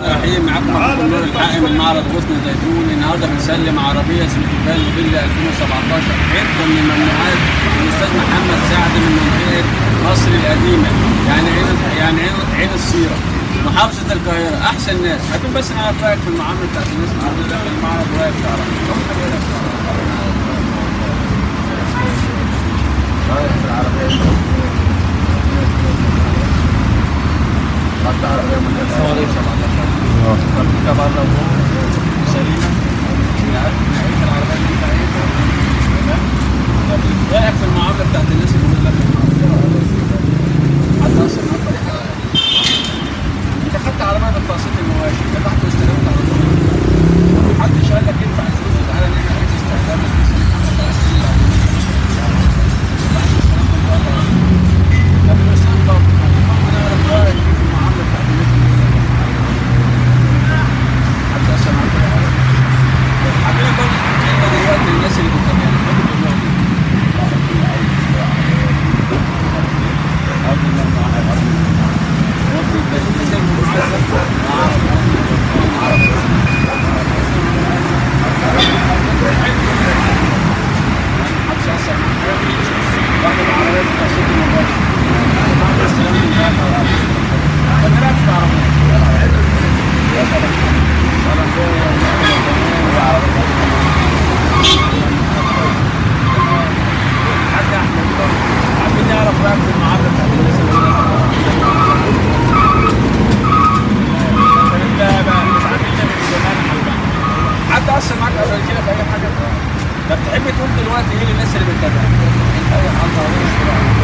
الرحيم معاكم محمود نور الحقي من معرض غصن زيتون. النهارده بنسلم عربية سويفان موديل 2017 حتة من الممنوعات الأستاذ محمد سعد من منطقة مصر القديمة. يعني عين يعني عين, عين السيرة. محافظة القاهرة أحسن ناس. عايزين بس نعرف رايك في المعاملة بتاعت الناس اللي داخل المعرض واقف تعرف رايك في العربيه حتى عربيه من का वाला वो كده في اي حاجة؟ طب تحب تقول دلوقتي إيه للناس اللي بتتابعك؟ اي حاجة